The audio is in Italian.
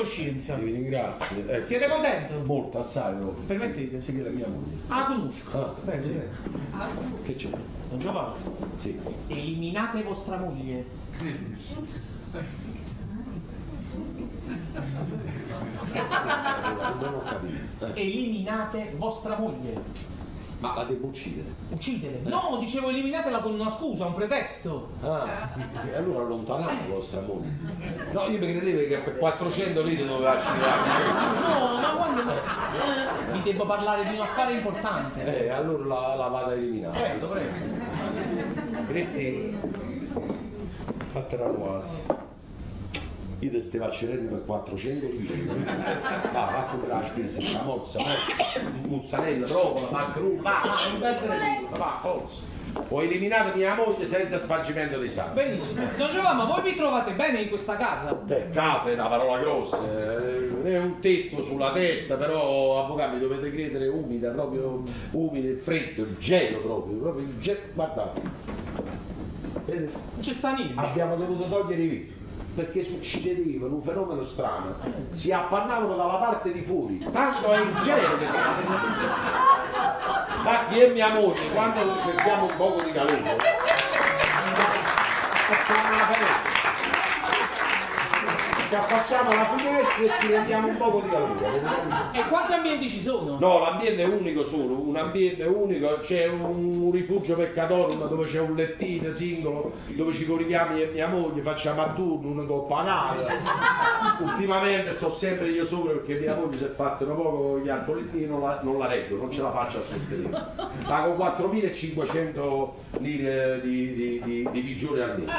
coscienza. Vi ringrazio. Ecco. Siete contento? Molto, assai proprio. Permettete? Sì, che la mia moglie. Ah, conosco. Ah, Prego, sì. Che c'è? Don Giovanni, Sì. eliminate vostra moglie. Non Eliminate vostra moglie. Ma la devo uccidere. Uccidere. No, dicevo eliminatela con una scusa, un pretesto. Ah, e allora allontanate vostra moglie. No, io mi credevo che per 400 lire doveva uccidere. No, ma quando... Vi devo parlare di un affare importante. Eh, allora la, la vado a eliminare. Prego, prego. Cresti, fatela quasi. Io te stai facendo per 400 lire. Va, va a comprare la spesa, la mozza, mozzarella, provola, maccherone, va, va, va, forza. Ho eliminato mia moglie senza spargimento di sangue. Benissimo. Don Giovanni, ma voi vi trovate bene in questa casa? Beh, casa è una parola grossa, eh, è un tetto sulla testa, però avvocati mi dovete credere umida, proprio umido e freddo, il gelo proprio, proprio il gelo. Guardate. Vedete? Non c'è sta niente. Abbiamo dovuto togliere i vetri perché succedeva un fenomeno strano, si appannavano dalla parte di fuori, tanto è che Infatti e mia moglie, quando cerchiamo un poco di calore. Ci affacciamo alla finestra e ci rendiamo un poco di calore. E quanti ambienti ci sono? No, l'ambiente è unico solo, un ambiente unico, c'è un rifugio peccatorum dove c'è un lettino singolo, dove ci corichiamo io e mia moglie, facciamo a turno una coppa nata. Ultimamente sto sempre io sopra perché mia moglie si è fatta un poco gli arcolettini non la, non la reggo, non ce la faccio a sostenere. Pago 4.500 lire di, di, di, di pigione al mese.